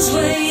soul's way.